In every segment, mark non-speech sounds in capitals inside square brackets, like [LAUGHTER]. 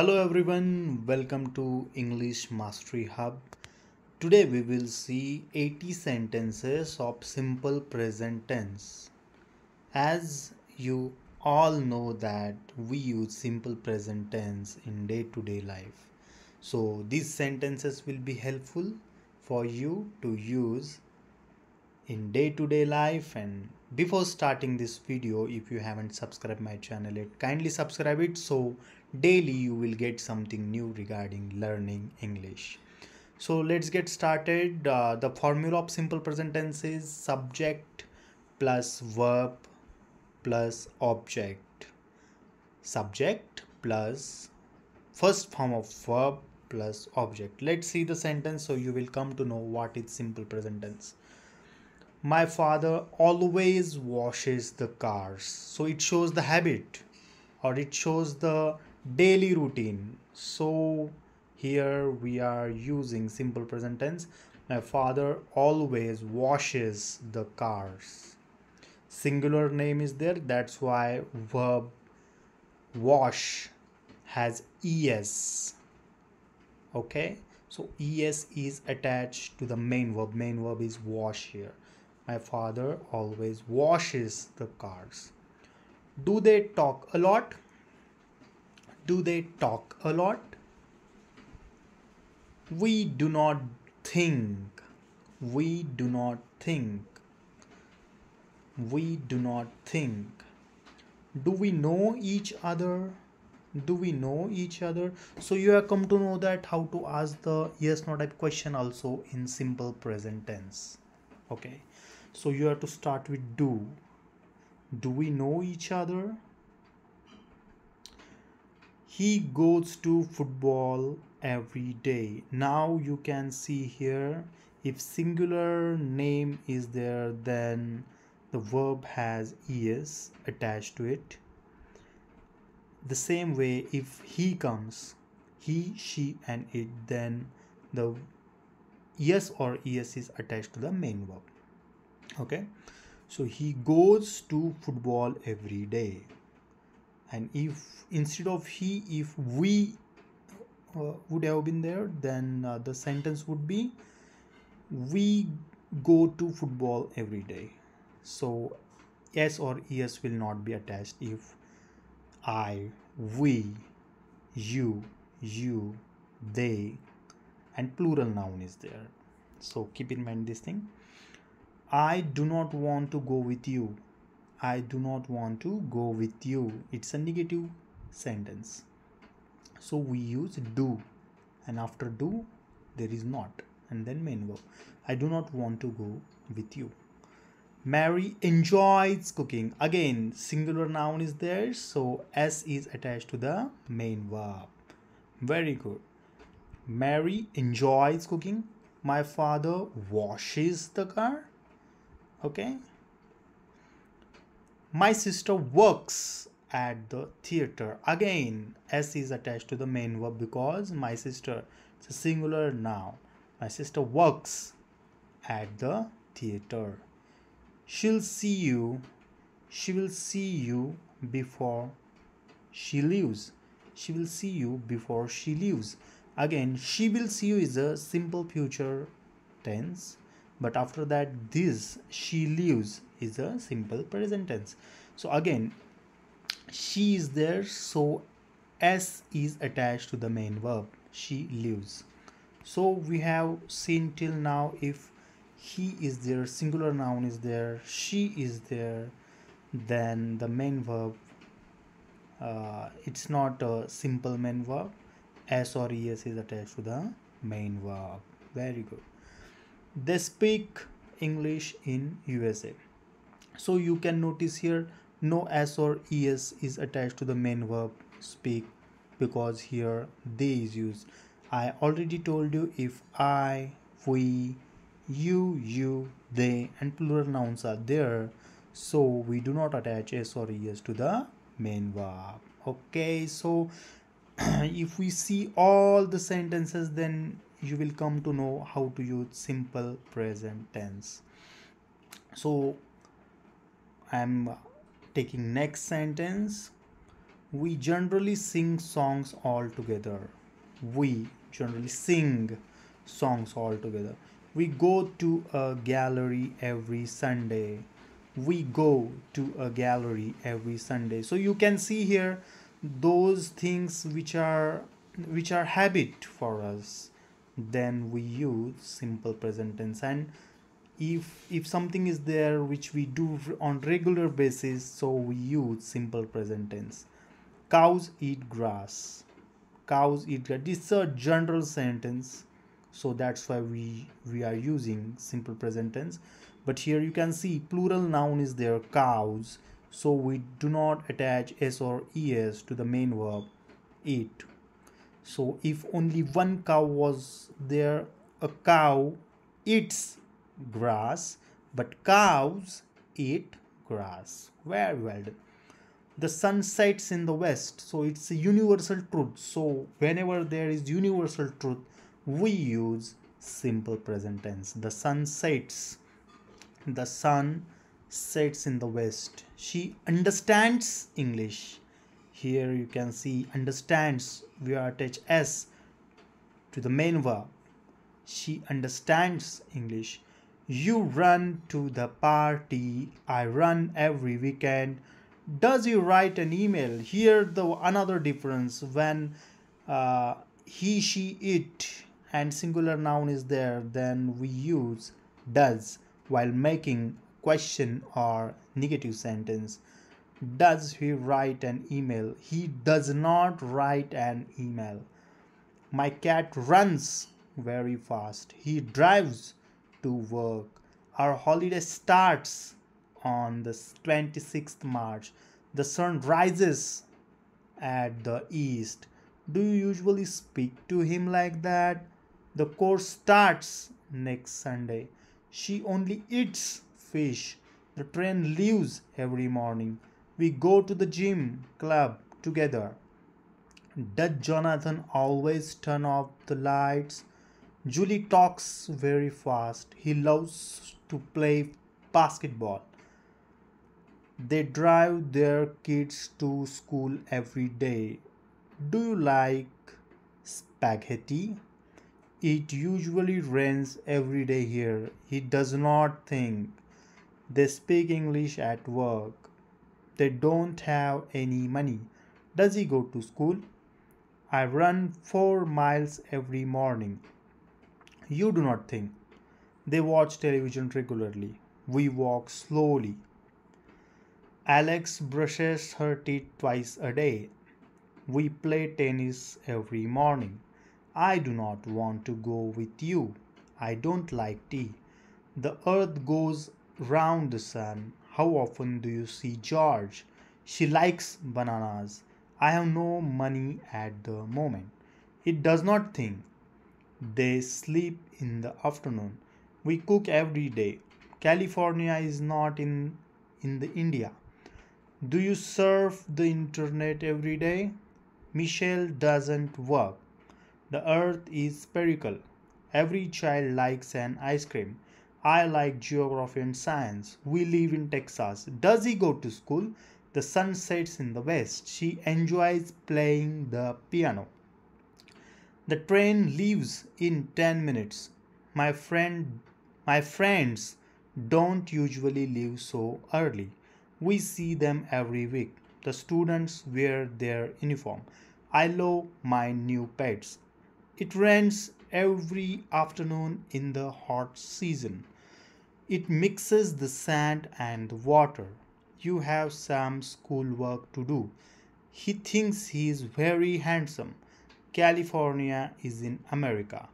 Hello everyone, welcome to English Mastery Hub. Today we will see 80 sentences of simple present tense. As you all know that we use simple present tense in day-to-day life. So these sentences will be helpful for you to use in day-to-day life and before starting this video if you haven't subscribed my channel yet kindly subscribe it so daily you will get something new regarding learning english. So let's get started. Uh, the formula of simple present tense is subject plus verb plus object. Subject plus first form of verb plus object. Let's see the sentence so you will come to know what is simple present tense my father always washes the cars. So it shows the habit or it shows the daily routine. So here we are using simple present tense. My father always washes the cars. Singular name is there. That's why verb wash has es okay? So es is attached to the main verb. Main verb is wash here. My father always washes the cars. Do they talk a lot do they talk a lot? We do not think. We do not think. We do not think. Do we know each other? Do we know each other? So you have come to know that how to ask the yes no type question also in simple present tense. Okay. So you have to start with do. Do we know each other? He goes to football every day. Now you can see here if singular name is there then the verb has es attached to it. The same way if he comes he she and it then the yes or es is attached to the main verb. Okay? So he goes to football every day and if instead of he if we uh, would have been there then uh, the sentence would be we go to football every day. So s or es will not be attached if i we you you they and plural noun is there. So keep in mind this thing. I do not want to go with you I do not want to go with you. It's a negative sentence. So we use do and after do there is not and then main verb. I do not want to go with you. Mary enjoys cooking. Again, singular noun is there, so S is attached to the main verb. Very good. Mary enjoys cooking. My father washes the car. Okay, my sister works at the theater. Again, S is attached to the main verb because my sister, it's a singular now. My sister works at the theater. She'll see you. She will see you before she leaves. She will see you before she leaves. Again, she will see you is a simple future tense but after that this she leaves is a simple present tense. So again she is there so s is attached to the main verb. She leaves. So we have seen till now if he is there singular noun is there she is there then the main verb uh, it's not a simple main verb. S or es is attached to the main verb. Very good they speak english in usa so you can notice here no s or es is attached to the main verb speak because here they is used. I already told you if i we you you they and plural nouns are there. So we do not attach s or es to the main verb. Okay so [CLEARS THROAT] if we see all the sentences then you will come to know how to use simple present tense. So i'm taking next sentence. We generally sing songs all together. We generally sing songs all together. We go to a gallery every sunday. We go to a gallery every sunday. So you can see here those things which are which are habit for us then we use simple present tense. And if if something is there which we do on regular basis so we use simple present tense. Cows eat grass. Cows eat grass. This is a general sentence. So that's why we we are using simple present tense. But here you can see plural noun is there cows. So we do not attach s or es to the main verb eat so if only one cow was there a cow eats grass but cows eat grass. Very well done. The sun sets in the west so it's a universal truth. So whenever there is universal truth we use simple present tense. The sun sets. The sun sets in the west. She understands english here you can see understands we attach s to the main verb. She understands english. You run to the party. I run every weekend. Does he write an email? Here the another difference when uh, he she it and singular noun is there then we use does while making question or negative sentence does he write an email? He does not write an email. My cat runs very fast. He drives to work. Our holiday starts on the 26th march. The sun rises at the east. Do you usually speak to him like that? The course starts next sunday. She only eats fish. The train leaves every morning. We go to the gym club together. Does Jonathan always turn off the lights? Julie talks very fast. He loves to play basketball. They drive their kids to school every day. Do you like spaghetti? It usually rains every day here. He does not think. They speak English at work. They don't have any money. Does he go to school? I run four miles every morning. You do not think. They watch television regularly. We walk slowly. Alex brushes her teeth twice a day. We play tennis every morning. I do not want to go with you. I don't like tea. The earth goes round the sun. How often do you see George? She likes bananas. I have no money at the moment. It does not think. They sleep in the afternoon. We cook every day. California is not in in the India. Do you surf the internet every day? Michelle doesn't work. The earth is spherical. Every child likes an ice cream. I like geography and science. We live in Texas. Does he go to school? The sun sets in the west. She enjoys playing the piano. The train leaves in 10 minutes. My friend my friends don't usually leave so early. We see them every week. The students wear their uniform. I love my new pets. It rains every afternoon in the hot season. It mixes the sand and the water. You have some schoolwork to do. He thinks he is very handsome. California is in America.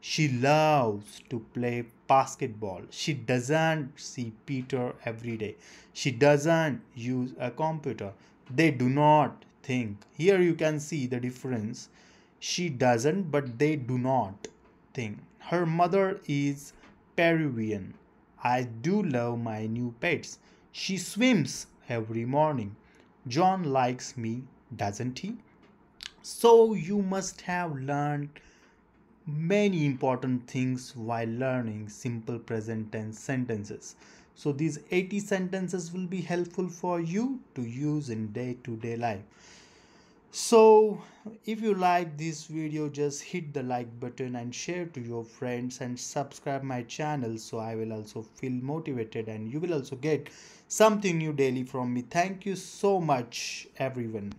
She loves to play basketball. She doesn't see Peter every day. She doesn't use a computer. They do not think. Here you can see the difference she doesn't, but they do not think. Her mother is Peruvian. I do love my new pets. She swims every morning. John likes me, doesn't he? So you must have learned many important things while learning simple present tense sentences. So these 80 sentences will be helpful for you to use in day to day life. So if you like this video just hit the like button and share to your friends and subscribe my channel so i will also feel motivated and you will also get something new daily from me. Thank you so much everyone